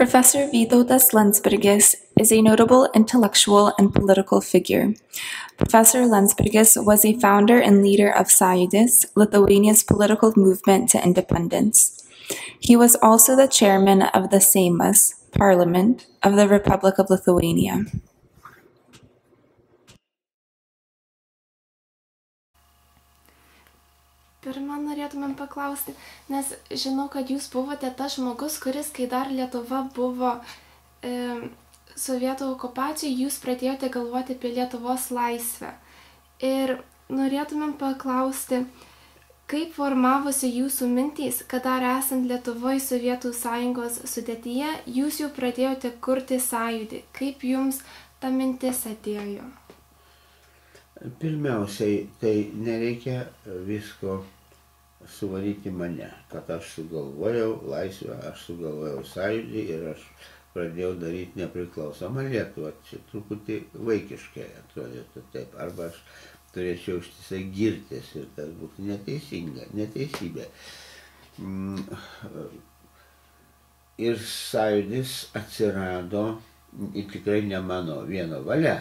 Professor Vytautas Landsbergis is a notable intellectual and political figure. Professor Landsbergis was a founder and leader of Sąjūdis, Lithuania's political movement to independence. He was also the chairman of the Seimas, Parliament, of the Republic of Lithuania. Pirmą norėtumėm paklausti, nes žinau, kad jūs buvote tas žmogus, kuris, kai dar Lietuva buvo e, sovietų okupacijai, jūs pradėjote galvoti apie Lietuvos laisvę. Ir norėtumėm paklausti, kaip formavosi jūsų mintys, kad dar esant Lietuvoje Sovietų sąjungos sudėtyje, jūs jau pradėjote kurti sąjūdį. Kaip jums ta mintis atėjo? Pirmiausiai, tai nereikia visko suvaryti mane, kad aš sugalvojau laisvę, aš sugalvojau sąjūdį ir aš pradėjau daryti nepriklausomą Lietuvą. Čia truputį vaikiškai atrodytų taip. Arba aš turėčiau ištisai girtis ir tas būtų neteisinga, neteisybė. Mm, ir sąjūdis atsirado, ir tikrai ne mano vieno valia,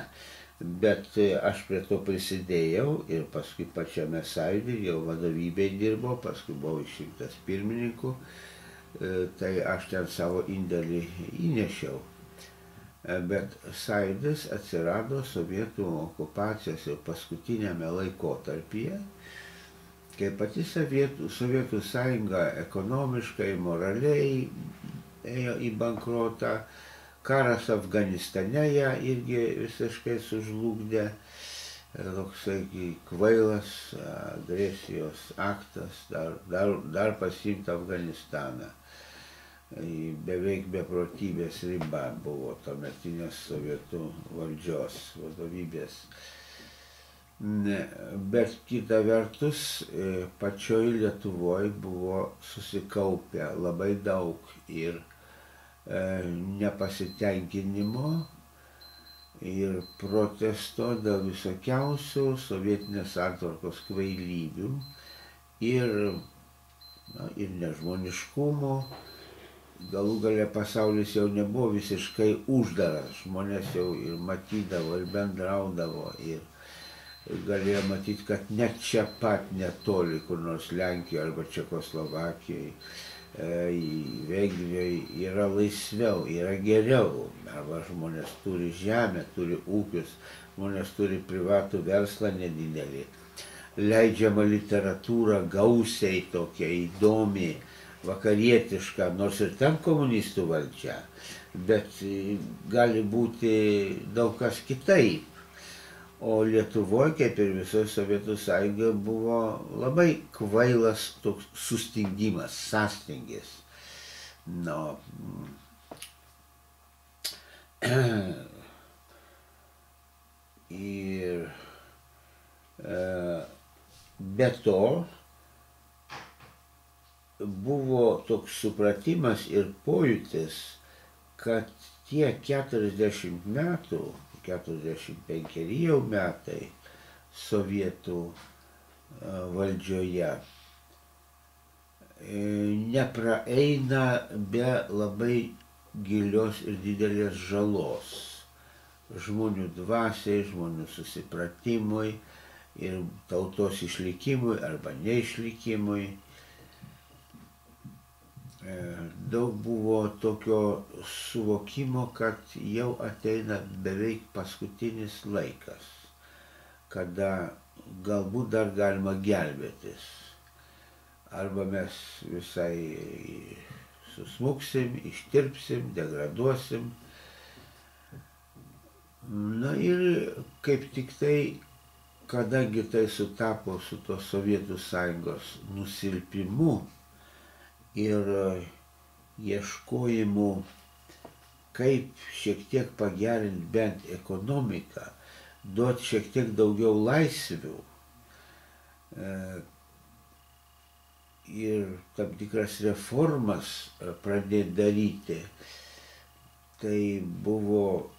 bet e, aš prie to prisidėjau ir paskui pačiame sąjūdį jau vadovybėje dirbau, paskui buvau išrinktas pirmininku, e, tai aš ten savo indėlį įnešiau. E, bet sąjūdis atsirado sovietų okupacijos jau paskutinėme laikotarpyje, kai pati sovietų, sovietų sąjunga ekonomiškai, moraliai ėjo į bankrotą, karas Afganistane ją irgi visiškai sužlugdė, toksai kvailas agresijos aktas, dar, dar, dar pasimti Afganistaną. Beveik beprotybės riba buvo tuometinės sovietų valdžios vadovybės. Bet kita vertus, e, pačioj Lietuvoje buvo susikaupę labai daug ir E, nepasitenkinimo ir protesto dėl visokiausių sovietinės santvarkos kvailybių ir, na, ir nežmoniškumo. Galų galia pasaulis jau nebuvo visiškai uždaras, žmonės jau ir matydavo, ir bendraudavo, ir galėjo matyti, kad net čia pat netoli, kur nors Lenkijoje arba Čekoslovakijoje Vengrijoje yra laisviau, yra geriau. Arba žmonės turi žemę, turi ūkius, žmonės turi privatų verslą nedidelį. Leidžiama literatūra gausiai tokia įdomi, vakarietiška, nors ir ten komunistų valdžia, bet gali būti daug kas kitaip. O Lietuvoje, kaip ir visoje Sovietų sąjungoje, buvo labai kvailas toks sustingimas, sąstingis. Nu, ir e, be to buvo toks supratimas ir pojūtis, kad tie 40 metų 45 jau metai sovietų valdžioje e, nepraeina be labai gilios ir didelės žalos žmonių dvasiai, žmonių susipratimui ir tautos išlikimui arba neišlikimui. E, daug buvo tokio suvokimo, kad jau ateina beveik paskutinis laikas, kada galbūt dar galima gelbėtis. Arba mes visai susmuksim, ištirpsim, degraduosim. Na ir kaip tik tai, kadangi tai sutapo su to Sovietų sąjungos nusilpimu, ir e, ieškojimų, kaip šiek tiek pagerinti bent ekonomiką, duoti šiek tiek daugiau laisvių e, ir tam tikras reformas e, pradėti daryti. Tai buvo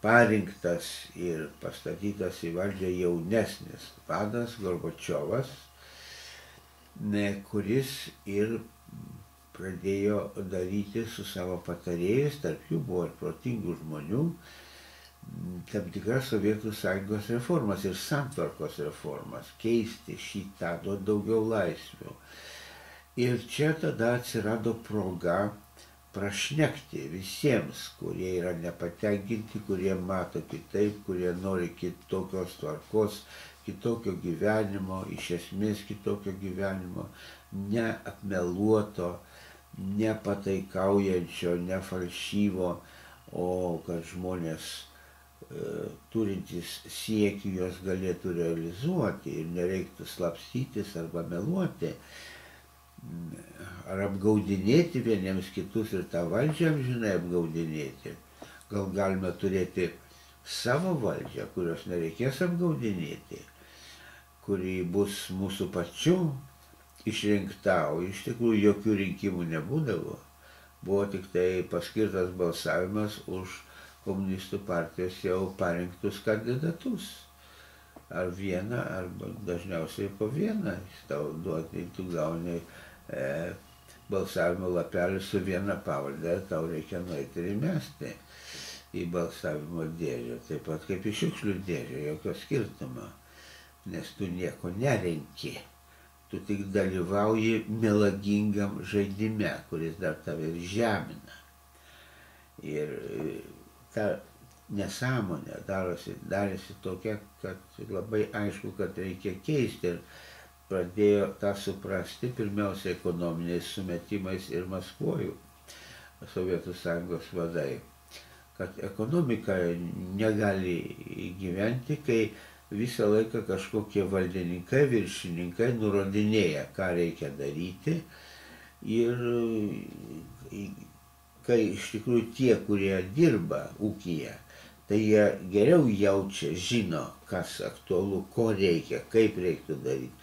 parinktas ir pastatytas į valdžią jaunesnis vadas Gorbačiovas, kuris ir pradėjo daryti su savo patarėjais, tarp jų buvo ir protingų žmonių, tam tikras Sovietų sąjungos reformas ir santvarkos reformas, keisti šitą, duoti daugiau laisvių. Ir čia tada atsirado proga prašnekti visiems, kurie yra nepatenkinti, kurie mato kitaip, kurie nori kitokios tvarkos, kitokio gyvenimo, iš esmės kitokio gyvenimo, neapmeluoto, nepataikaujančio, nefalšyvo, o kad žmonės e, turintys siekį juos galėtų realizuoti ir nereiktų slapstytis arba meluoti, ar apgaudinėti vieniems kitus ir tą valdžią amžinai apgaudinėti. Gal galime turėti savo valdžią, kurios nereikės apgaudinėti, kuri bus mūsų pačių išrinkta, o iš tikrųjų jokių rinkimų nebūdavo. Buvo tik tai paskirtas balsavimas už komunistų partijos jau parinktus kandidatus. Ar vieną, arba dažniausiai po vieną. Tau duoti, tu gauni e, balsavimo lapelį su viena pavardė, tau reikia nueiti ir įmesti į balsavimo dėžę. Taip pat kaip į šiukšlių dėžę, jokio skirtumo. Nes tu nieko nerenki tu tik dalyvauji melagingam žaidime, kuris dar tave ir žemina. Ir e, ta nesąmonė darosi, darėsi tokia, kad labai aišku, kad reikia keisti. Ir pradėjo tą suprasti pirmiausia ekonominiais sumetimais ir Maskvojų, Sovietų sąjungos vadai, kad ekonomika negali gyventi, kai visą laiką kažkokie valdininkai, viršininkai nurodinėja, ką reikia daryti. Ir kai iš tikrųjų tie, kurie dirba ūkija, tai jie geriau jaučia, žino, kas aktualu, ko reikia, kaip reiktų daryti.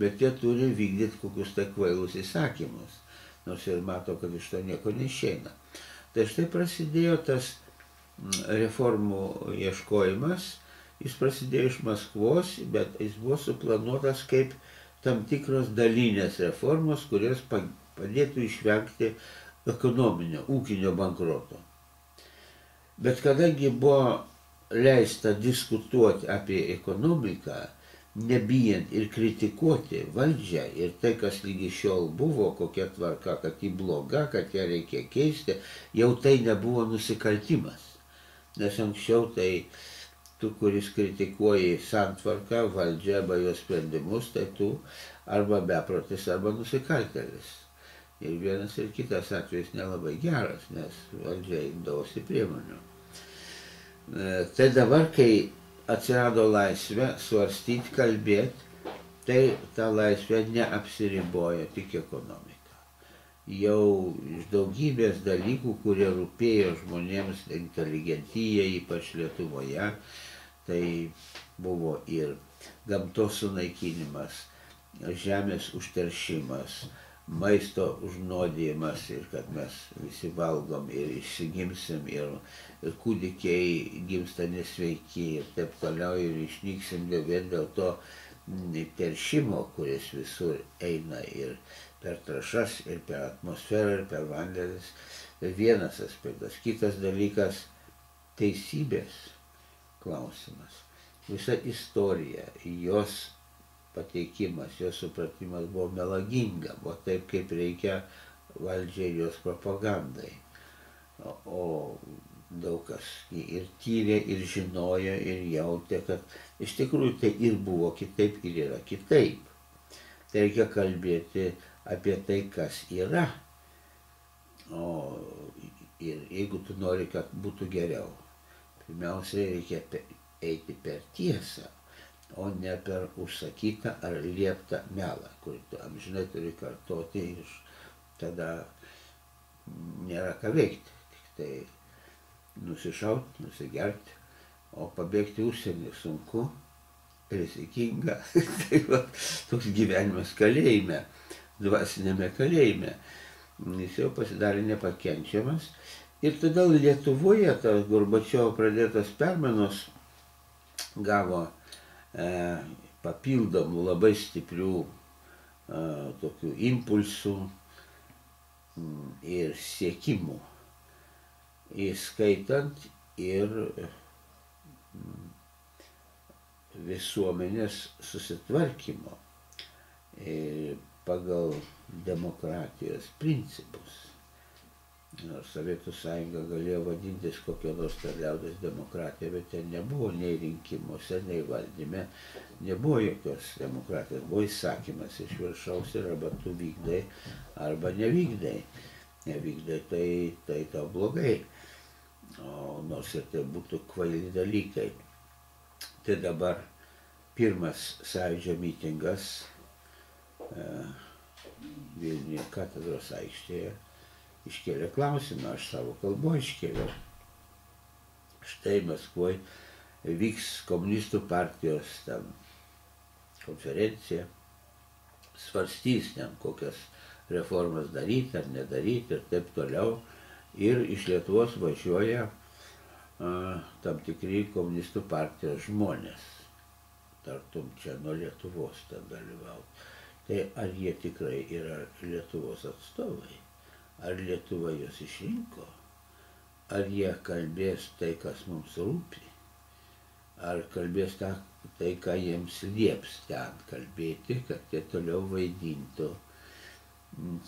Bet jie turi vykdyti kokius tai kvailus įsakymus, nors ir mato, kad iš to nieko neišeina. Tai štai prasidėjo tas reformų ieškojimas jis prasidėjo iš Maskvos, bet jis buvo suplanuotas kaip tam tikros dalinės reformos, kurios padėtų išvengti ekonominio, ūkinio bankroto. Bet kadangi buvo leista diskutuoti apie ekonomiką, nebijant ir kritikuoti valdžią ir tai, kas lygi šiol buvo, kokia tvarka, kad ji bloga, kad ją reikia keisti, jau tai nebuvo nusikaltimas. Nes anksčiau tai tu, kuris kritikuoji santvarką, valdžią arba jos sprendimus, tai tu arba beprotis, arba nusikaltelis. Ir vienas ir kitas atvejis nelabai geras, nes valdžia imdavosi priemonių. E, tai dabar, kai atsirado laisvė svarstyti, kalbėti, tai ta laisvė neapsiribojo tik ekonomika. Jau iš daugybės dalykų, kurie rūpėjo žmonėms, inteligentijai, ypač Lietuvoje, tai buvo ir gamtos sunaikinimas, žemės užteršimas, maisto užnuodijimas ir kad mes visi valgom ir išsigimsim ir, ir kūdikiai gimsta nesveiki ir taip toliau ir išnyksim vien dėl to teršimo, kuris visur eina ir per trašas, ir per atmosferą, ir per vandenis. Vienas aspektas. Kitas dalykas - teisybės klausimas. Visa istorija, jos pateikimas, jos supratimas buvo melaginga, buvo taip, kaip reikia valdžiai ir jos propagandai. O daug kas ir tyrė, ir žinojo, ir jautė, kad iš tikrųjų tai ir buvo kitaip, ir yra kitaip. Tai reikia kalbėti apie tai, kas yra. O ir jeigu tu nori, kad būtų geriau, Pirmiausia, reikia eiti per tiesą, o ne per užsakytą ar lieptą melą, kurį tu amžinai turi kartoti ir tada nėra ką veikti. Tik tai nusišauti, nusigerti, o pabėgti užsienį sunku, rizikinga. tai va, toks gyvenimas kalėjime, dvasinėme kalėjime. Jis jau pasidarė nepakenčiamas Ir todėl Lietuvoje tas Gorbačiovo pradėtas permenos gavo papildomų labai stiprių e, tokių impulsų, mm, ir siekimų, įskaitant ir mm, visuomenės susitvarkymo pagal demokratijos principus. Sovietų sąjunga galėjo vadintis kokio nors liaudės demokratija, bet ten nebuvo nei rinkimuose, nei valdyme, nebuvo jokios demokratijos, buvo įsakymas iš viršaus ir arba tu vykdai, arba nevykdai. Nevykdai, tai, tai tau blogai. O nors ir tai būtų kvaili dalykai. Tai dabar pirmas sąjūdžio mitingas e, Vilniuje katedros aikštėje iškėlė klausimą, aš savo kalbo iškėliau. Štai Maskvoje vyks komunistų partijos ten konferencija, svarstys ten kokias reformas daryti ar nedaryti ir taip toliau. Ir iš Lietuvos važiuoja a, tam tikri komunistų partijos žmonės. Tartum čia nuo Lietuvos ten dalyvauti. Tai ar jie tikrai yra Lietuvos atstovai? Ar Lietuva juos išrinko? Ar jie kalbės tai, kas mums rūpi? Ar kalbės tą, tai, ką jiems lieps ten kalbėti, kad jie toliau vaidintų,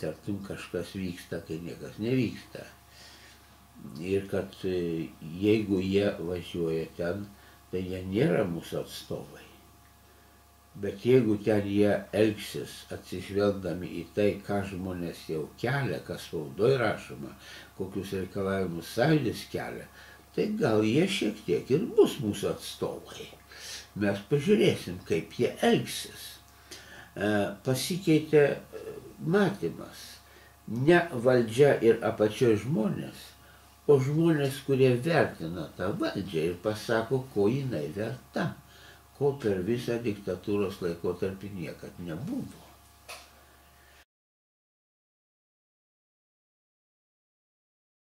tartum kažkas vyksta, kai niekas nevyksta. Ir kad e, jeigu jie važiuoja ten, tai jie nėra mūsų atstovai. Bet jeigu ten jie elgsis atsižvelgdami į tai, ką žmonės jau kelia, kas spaudoje rašoma, kokius reikalavimus sąjūdis kelia, tai gal jie šiek tiek ir bus mūsų atstovai. Mes pažiūrėsim, kaip jie elgsis. E, pasikeitė e, matymas. Ne valdžia ir apačioje žmonės, o žmonės, kurie vertina tą valdžią ir pasako, ko jinai verta ko per visą diktatūros laikotarpį niekad nebuvo.